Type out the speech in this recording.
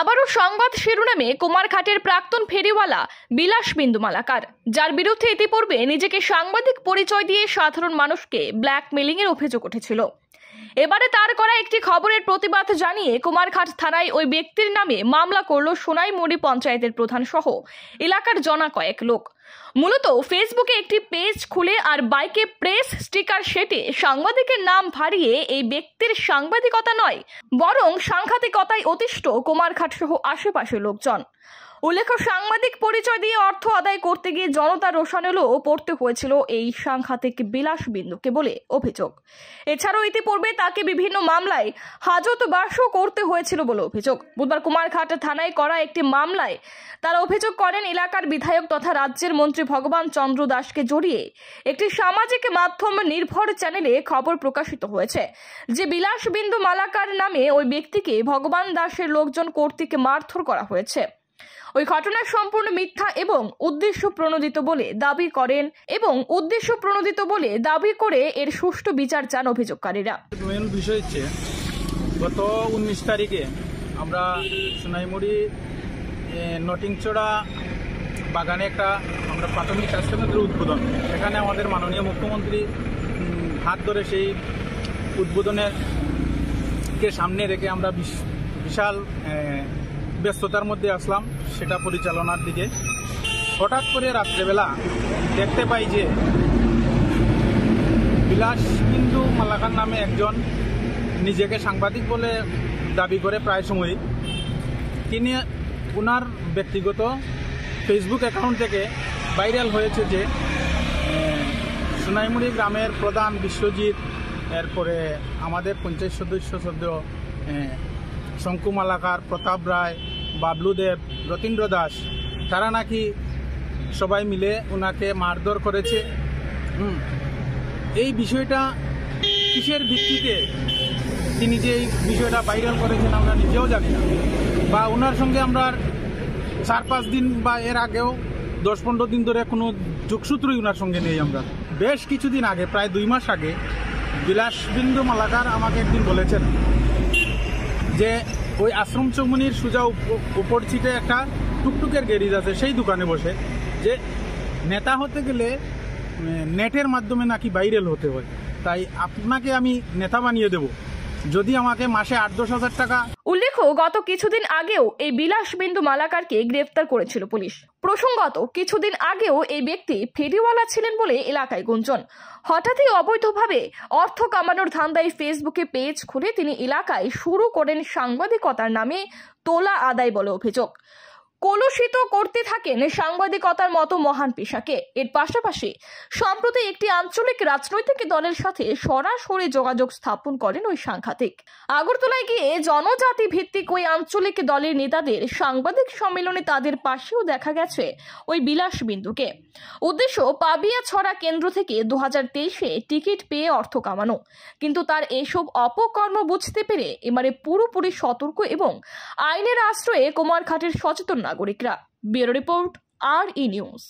আবারও সংবাদ শিরোনামে কুমারঘাটের প্রাক্তন ফেরিওয়ালা বিলাস বিন্দু মালাকার যার বিরুদ্ধে ইতিপূর্বে নিজেকে সাংবাদিক পরিচয় দিয়ে সাধারণ মানুষকে ব্ল্যাকমেলিংয়ের অভিযোগ উঠেছিল। এবারে তার করা একটি খবরের প্রতিবাদ জানিয়ে কুমারঘাট থানায় ওই ব্যক্তির নামে মামলা করল সোনাইমুড়ি পঞ্চায়েতের প্রধান সহ এলাকার জনা কয়েক লোক। মূলত ফেসবুকে একটি পেজ খুলে আর বাইকে প্রেস স্টিকার সেটে সাংবাদিকের নাম ভারিয়ে এই ব্যক্তির সাংবাদিকতা নয়, বরং সাংঘাতিকতায় অতিষ্ঠ কুমারঘাট সহ আশেপাশের লোকজন। উল্লেখ্য, সাংবাদিক পরিচয় দিয়ে অর্থ আদায় করতে গিয়ে জনতা রোশানেলও পড়তে হয়েছিল এই সাংঘাতিক বিলাস বিন্দুকে বলে অভিযোগ। এছাড়াও ইতিপূর্বে তাকে বিভিন্ন মামলায় হাজত হাজতবাসও করতে হয়েছিল বলে অভিযোগ। বুধবার কুমারঘাট থানায় করা একটি মামলায় তারা অভিযোগ করেন, এলাকার বিধায়ক তথা রাজ্যের মন্ত্রী ভগবান চন্দ্র দাসকে জড়িয়ে একটি সামাজিক মাধ্যম নির্ভর চ্যানেলে খবর প্রকাশিত হয়েছে। যে বিলাস বিন্দু মালাকার নামে ওই ব্যক্তিকে ভগবান দাসের লোকজন কর্তৃক মারধর করা হয়েছে। ওই ঘটনা সম্পূর্ণ মিথ্যা এবং উদ্দেশ্য প্রণোদিত বলে দাবি করেন এবং উদ্দেশ্য প্রণোদিত বলে দাবি করে এর সুষ্ঠু বিচার চান অভিযোগকারীরা। বিষয় হচ্ছে, গত উনিশ তারিখে আমরা সোনাইমুড়ি নটিংচড়া বাগানে একটা আমরা প্রাথমিক স্বাস্থ্যকেন্দ্রের উদ্বোধন। সেখানে আমাদের মাননীয় মুখ্যমন্ত্রী হাত ধরে সেই উদ্বোধনের কে সামনে রেখে আমরা বিশ- বিশাল ব্যস্ততার মধ্যে আসলাম সেটা পরিচালনার দিকে। হঠাৎ করে রাত্রেবেলা দেখতে পাই যে বিলাস বিন্দু মালাকার নামে একজন নিজেকে সাংবাদিক বলে দাবি করে প্রায় সময়ই। তিনি ওনার ব্যক্তিগত ফেসবুক অ্যাকাউন্ট থেকে ভাইরাল হয়েছে যে সোনাইমুড়ি গ্রামের প্রধান বিশ্বজিৎ, এরপরে আমাদের পঞ্চায়েত সদস্য সদ্য শঙ্কু মালাকার, প্রতাপ রায় বাবলু দেব, রতীন্দ্র দাস, তারা নাকি সবাই মিলে ওনাকে মারধর করেছে। এই বিষয়টা কিসের ভিত্তিতে তিনি যে এই বিষয়টা ভাইরাল করেছেন আমরা নিজেও জানি না। বা ওনার সঙ্গে আমরা চার পাঁচ দিন বা এর আগেও দশ পনেরো দিন ধরে কোনো যোগসূত্রই ওনার সঙ্গে নেই আমরা। বেশ কিছুদিন আগে, প্রায় দুই মাস আগে, বিলাসবিন্দু মালাকার আমাকে একদিন বলেছেন যে ওই আশ্রম চৌমনির সোজা উপ- উপর ছিটে একটা টুকটুকের গ্যারিজ আছে, সেই দোকানে বসে। যে নেতা হতে গেলে নেটের মাধ্যমে নাকি ভাইরাল হতে হয়। তাই আপনাকে আমি নেতা বানিয়ে দেব। যদি আমাকে মাসে আট দশ হাজার টাকা উল্লেখ্য, গত কিছুদিন আগেও এই বিলাস বিন্দু মালাকারকে গ্রেফতার করেছিল পুলিশ। প্রসঙ্গত, কিছুদিন আগেও এই ব্যক্তি ফেরিওয়ালা ছিলেন বলে এলাকায় গুঞ্জন। হঠাৎই অবৈধভাবে অর্থ কামানোর ধান্দায় ফেসবুকে পেজ খুলে তিনি এলাকায় শুরু করেন সাংবাদিকতার নামে তোলা আদায় বলে অভিযোগ। কলুষিত করতে থাকেন সাংবাদিকতার মতো মহান পেশাকে। এর পাশাপাশি, সম্প্রতি একটি আঞ্চলিক রাজনৈতিক দলের সাথে সরাসরি যোগাযোগ স্থাপন করেন ওই সাংঘাতিক। আগরতলায় গিয়ে জনজাতি ভিত্তিক ওই আঞ্চলিক দলের নেতাদের সাংবাদিক সম্মেলনে তাদের পাশেও দেখা গেছে ওই বিলাস বিন্দুকে উদ্দেশ্য, পাবিয়া ছড়া কেন্দ্র থেকে দু হাজার তেইশে টিকিট পেয়ে অর্থ কামানো। কিন্তু তার এসব অপকর্ম বুঝতে পেরে এবারে পুরোপুরি সতর্ক এবং আইনের আশ্রয়ে কুমারঘাটের সচেতন নাগরিকরা। Bureau report R E news.